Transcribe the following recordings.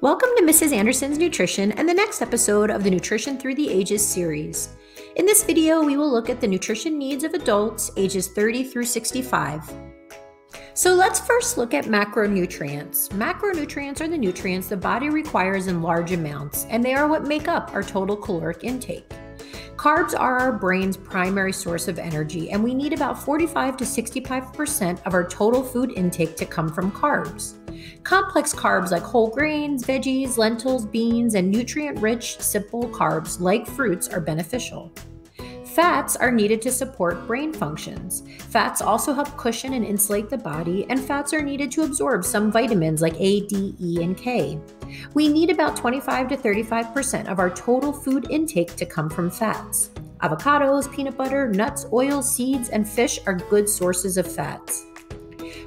Welcome to Mrs. Anderson's Nutrition and the next episode of the Nutrition Through the Ages series. In this video, we will look at the nutrition needs of adults ages 30 through 65. So let's first look at macronutrients. Macronutrients are the nutrients the body requires in large amounts, and they are what make up our total caloric intake. Carbs are our brain's primary source of energy, and we need about 45 to 65% of our total food intake to come from carbs. Complex carbs like whole grains, veggies, lentils, beans, and nutrient rich, simple carbs like fruits are beneficial. Fats are needed to support brain functions. Fats also help cushion and insulate the body, and fats are needed to absorb some vitamins like A, D, E, and K. We need about 25 to 35% of our total food intake to come from fats. Avocados, peanut butter, nuts, oils, seeds, and fish are good sources of fats.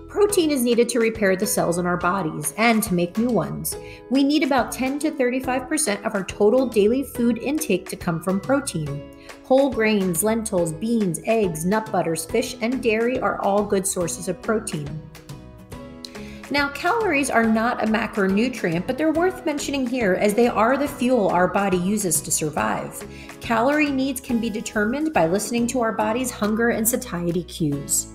Protein is needed to repair the cells in our bodies and to make new ones. We need about 10 to 35% of our total daily food intake to come from protein. Whole grains, lentils, beans, eggs, nut butters, fish, and dairy are all good sources of protein. Now, calories are not a macronutrient, but they're worth mentioning here as they are the fuel our body uses to survive. Calorie needs can be determined by listening to our body's hunger and satiety cues.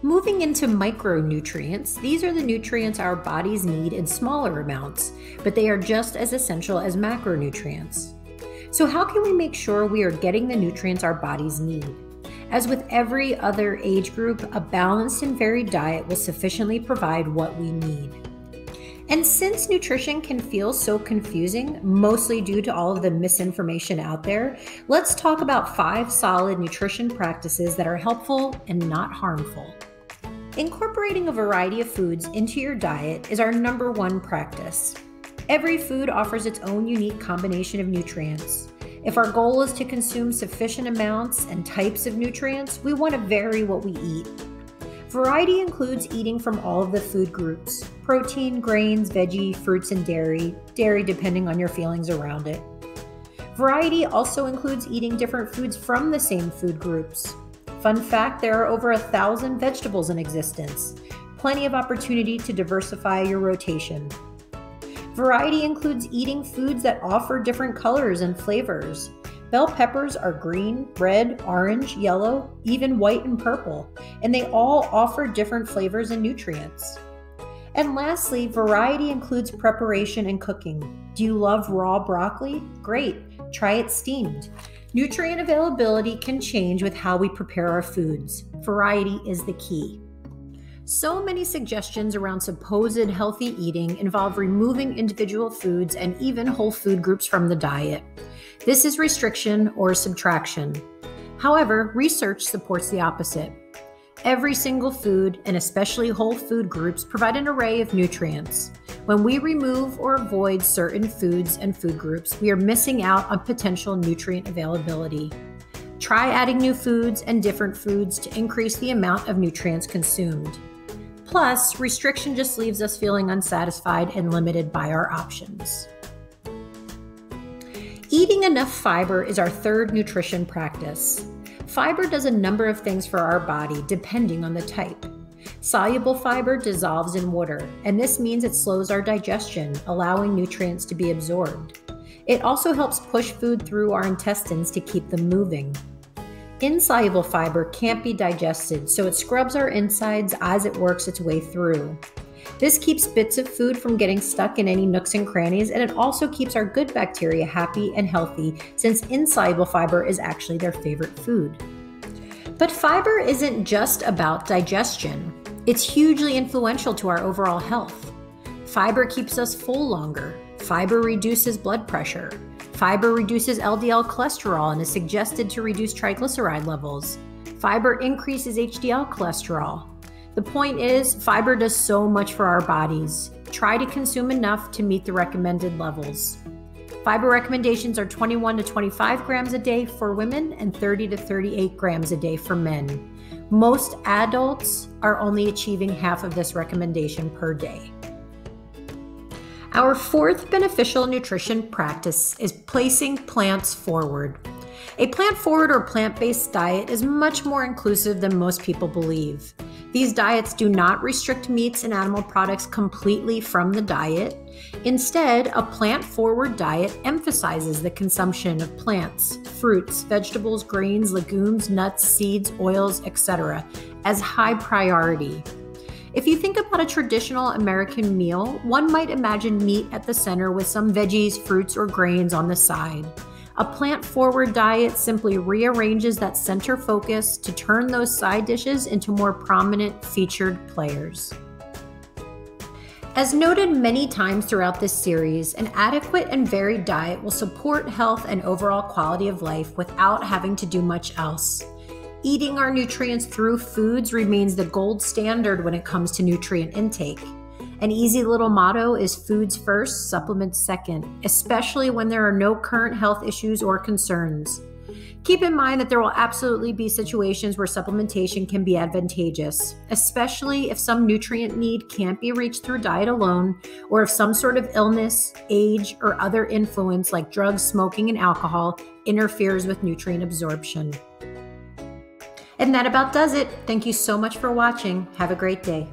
Moving into micronutrients, these are the nutrients our bodies need in smaller amounts, but they are just as essential as macronutrients. So, how can we make sure we are getting the nutrients our bodies need? As with every other age group, a balanced and varied diet will sufficiently provide what we need. And since nutrition can feel so confusing, mostly due to all of the misinformation out there, let's talk about five solid nutrition practices that are helpful and not harmful. Incorporating a variety of foods into your diet is our number one practice. Every food offers its own unique combination of nutrients. If our goal is to consume sufficient amounts and types of nutrients, we want to vary what we eat. Variety includes eating from all of the food groups protein, grains, veggie, fruits, and dairy, dairy depending on your feelings around it. Variety also includes eating different foods from the same food groups. Fun fact there are over a thousand vegetables in existence, plenty of opportunity to diversify your rotation. Variety includes eating foods that offer different colors and flavors. Bell peppers are green, red, orange, yellow, even white and purple, and they all offer different flavors and nutrients. And lastly, variety includes preparation and cooking. Do you love raw broccoli? Great, try it steamed. Nutrient availability can change with how we prepare our foods. Variety is the key. So many suggestions around supposed healthy eating involve removing individual foods and even whole food groups from the diet. This is restriction or subtraction. However, research supports the opposite. Every single food, and especially whole food groups, provide an array of nutrients. When we remove or avoid certain foods and food groups, we are missing out on potential nutrient availability. Try adding new foods and different foods to increase the amount of nutrients consumed. Plus, restriction just leaves us feeling unsatisfied and limited by our options. Eating enough fiber is our third nutrition practice. Fiber does a number of things for our body depending on the type. Soluble fiber dissolves in water, and this means it slows our digestion, allowing nutrients to be absorbed. It also helps push food through our intestines to keep them moving. Insoluble fiber can't be digested, so it scrubs our insides as it works its way through. This keeps bits of food from getting stuck in any nooks and crannies, and it also keeps our good bacteria happy and healthy since insoluble fiber is actually their favorite food. But fiber isn't just about digestion, it's hugely influential to our overall health. Fiber keeps us full longer, fiber reduces blood pressure, Fiber reduces LDL cholesterol and is suggested to reduce triglyceride levels. Fiber increases HDL cholesterol. The point is, fiber does so much for our bodies. Try to consume enough to meet the recommended levels. Fiber recommendations are 21 to 25 grams a day for women and 30 to 38 grams a day for men. Most adults are only achieving half of this recommendation per day. Our fourth beneficial nutrition practice is placing plants forward. A plant forward or plant based diet is much more inclusive than most people believe. These diets do not restrict meats and animal products completely from the diet. Instead, a plant forward diet emphasizes the consumption of plants, fruits, vegetables, grains, legumes, nuts, seeds, oils, etc., as high priority. If you think about a traditional American meal, one might imagine meat at the center with some veggies, fruits, or grains on the side. A plant forward diet simply rearranges that center focus to turn those side dishes into more prominent featured players. As noted many times throughout this series, an adequate and varied diet will support health and overall quality of life without having to do much else. Eating our nutrients through foods remains the gold standard when it comes to nutrient intake. An easy little motto is foods first, supplements second, especially when there are no current health issues or concerns. Keep in mind that there will absolutely be situations where supplementation can be advantageous, especially if some nutrient need can't be reached through diet alone, or if some sort of illness, age, or other influence like drugs, smoking, and alcohol interferes with nutrient absorption. And that about does it. Thank you so much for watching. Have a great day.